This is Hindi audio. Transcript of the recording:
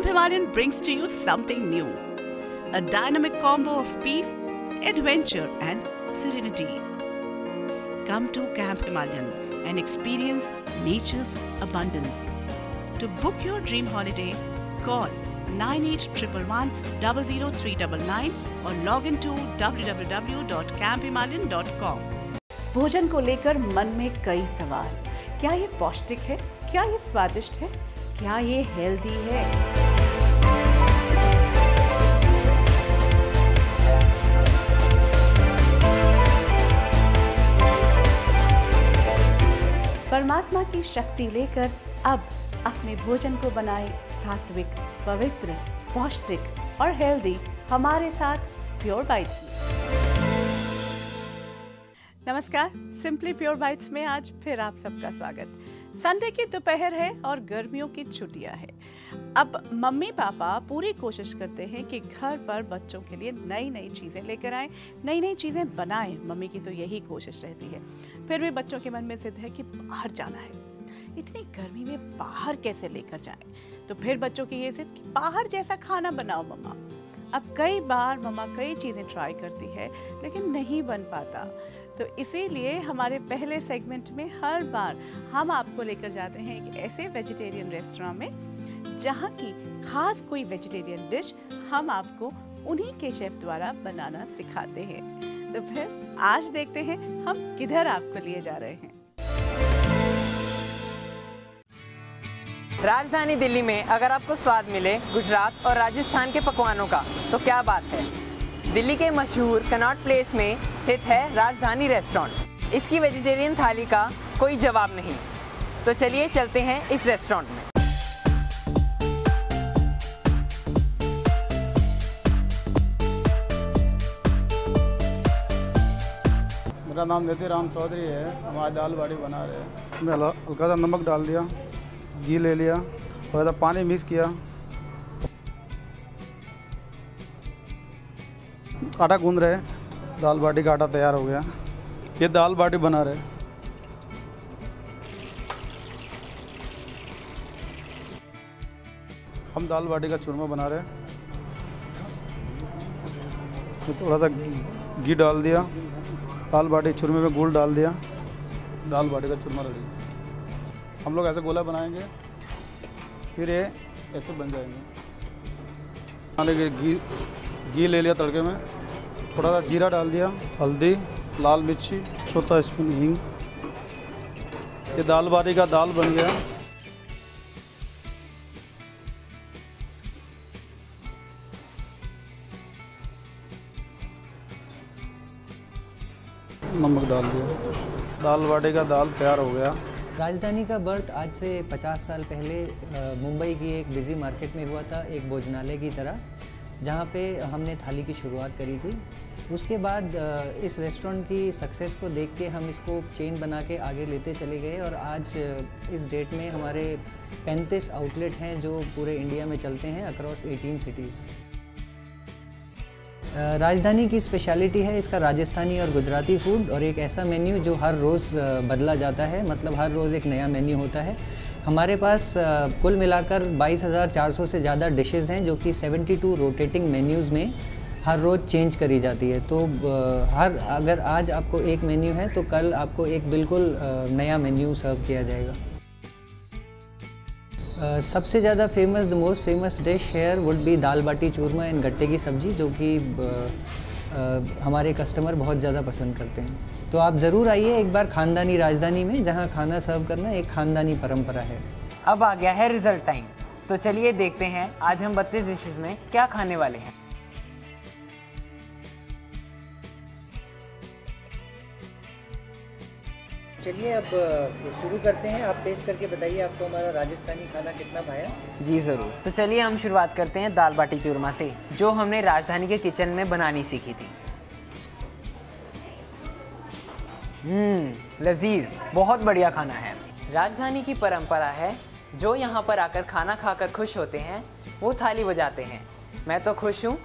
Camp Himalayan brings to you something new a dynamic combo of peace, adventure, and serenity. Come to Camp Himalayan and experience nature's abundance. To book your dream holiday, call 9811 or log into www.camphimalayan.com. भोजन को लेकर मन में कई सवाल क्या ये पौष्टिक है क्या ये स्वादिष्ट है क्या ये हेल्दी है की शक्ति लेकर अब अपने भोजन को बनाए सात्विक, पवित्र, पौष्टिक और हेल्दी हमारे साथ प्योर बाइट्स नमस्कार सिंपली प्योर बाइट्स में आज फिर आप सबका स्वागत। संडे की दोपहर है और गर्मियों की छुट्टियाँ हैं। अब मम्मी पापा पूरी कोशिश करते हैं कि घर पर बच्चों के लिए नई नई चीज़ें लेकर आएँ नई नई चीज़ें बनाएँ। मम्मी की तो यही कोशिश रहती है। फिर भी बच्चों के मन में जिद है कि बाहर जाना है। इतनी गर्मी में बाहर कैसे लेकर जाएँ? तो फिर बच्चों की ये जिद कि बाहर जैसा खाना बनाओ मम्मा। अब कई बार मम्मा कई चीज़ें ट्राई करती है, लेकिन नहीं बन पाता। तो इसीलिए हमारे पहले सेगमेंट में हर बार हम आपको लेकर जाते हैं एक ऐसे वेजिटेरियन रेस्टोरेंट में, जहाँ की खास कोई वेजिटेरियन डिश हम आपको उन्हीं के शेफ द्वारा बनाना सिखाते हैं। तो फिर आज देखते हैं हम किधर आपको लिए जा रहे हैं। राजधानी दिल्ली में अगर आपको स्वाद मिले गुजरात और राजस्थान के पकवानों का तो क्या बात है? दिल्ली के मशहूर कनॉट प्लेस में स्थित है राजधानी रेस्टोरेंट। इसकी वेजिटेरियन थाली का कोई जवाब नहीं। तो चलिए चलते हैं इस रेस्टोरेंट में। मेरा नाम निधि राम चौधरी है। हम आज दाल बाटी बना रहे हैं। हल्का सा नमक डाल दिया। घी ले लिया, थोड़ा सा पानी मिक्स किया। आटा गूंद रहे, दाल बाटी का आटा तैयार हो गया। ये दाल बाटी बना रहे। हम दाल बाटी का चूरमा बना रहे। हैं थोड़ा सा घी डाल दिया। दाल बाटी चूरमे में गुड़ डाल दिया। दाल बाटी का चूरमा रेडी। हम लोग ऐसे गोला बनाएँगे फिर ये ऐसे बन जाएँगे। के घी घी ले लिया तड़के में। थोड़ा सा जीरा डाल दिया। हल्दी। लाल मिर्ची। छोटा स्पून हींग। ये दाल बाटी का दाल बन गया। नमक डाल दिया। दाल बाटी का दाल तैयार हो गया। राजधानी का बर्थ आज से 50 साल पहले मुंबई की एक बिज़ी मार्केट में हुआ था, एक भोजनालय की तरह, जहाँ पे हमने थाली की शुरुआत करी थी। उसके बाद इस रेस्टोरेंट की सक्सेस को देख के हम इसको चेन बना के आगे लेते चले गए और आज इस डेट में हमारे 35 आउटलेट हैं जो पूरे इंडिया में चलते हैं अक्रॉस 18 सिटीज़ राजधानी की स्पेशलिटी है इसका राजस्थानी और गुजराती फ़ूड और एक ऐसा मेन्यू जो हर रोज़ बदला जाता है। मतलब हर रोज़ एक नया मेन्यू होता है। हमारे पास कुल मिलाकर 22,400 से ज़्यादा डिशेस हैं जो कि 72 रोटेटिंग मेन्यूज़ में हर रोज़ चेंज करी जाती है। तो हर अगर आज आपको एक मेन्यू है तो कल आपको एक बिल्कुल नया मेन्यू सर्व किया जाएगा। सबसे ज़्यादा famous the most famous dish here would be dal baati churma and gatte की सब्ज़ी, जो कि हमारे कस्टमर बहुत ज़्यादा पसंद करते हैं। तो आप ज़रूर आइए एक बार खानदानी राजधानी में, जहाँ खाना सर्व करना एक खानदानी परंपरा है। अब आ गया है रिज़ल्ट टाइम तो चलिए देखते हैं, आज हम बत्तीस डिशेज में क्या खाने वाले हैं। चलिए अब शुरू करते हैं। आप टेस्ट करके बताइए आपको हमारा राजस्थानी खाना कितना भाया? जी ज़रूर। तो चलिए हम शुरुआत करते हैं दाल बाटी चूरमा से जो हमने राजधानी के किचन में बनानी सीखी थी। हम्म लजीज बहुत बढ़िया खाना है। राजधानी की परंपरा है जो यहाँ पर आकर खाना खाकर खुश होते हैं वो थाली बजाते हैं। मैं तो खुश हूँ।